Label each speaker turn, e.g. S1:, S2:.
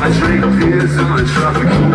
S1: I drink beers and the traffic.